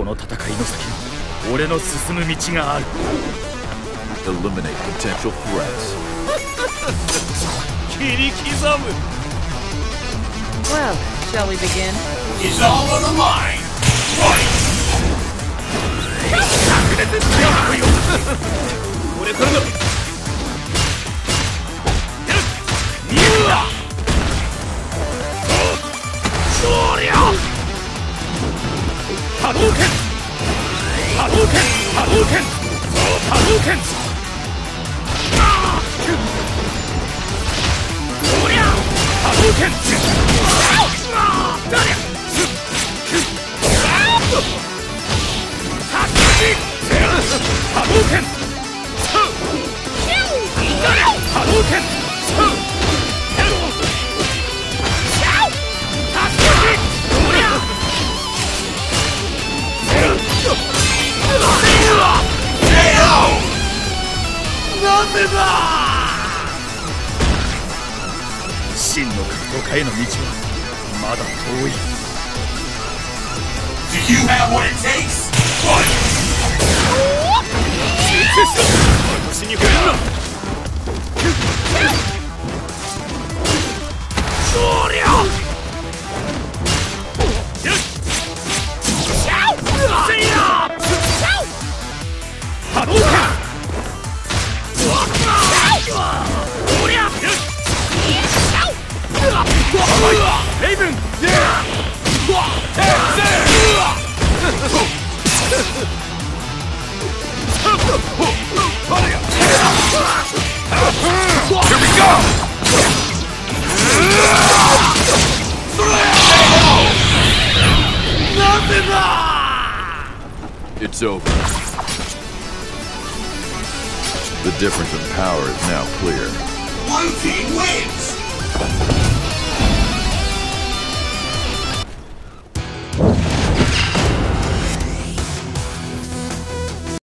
この戦いの先に俺の進む道がある Eliminate potential threats. 切り刻む Well, shall we begin? Is all on the line. Fight! 俺からの波動拳波動拳波動拳波動拳なぜだ真の格闘家への道はまだ遠い Do you have what it takes? Fight! Haven! There! Here we go! It's over. The difference in power is now clear. One team wins!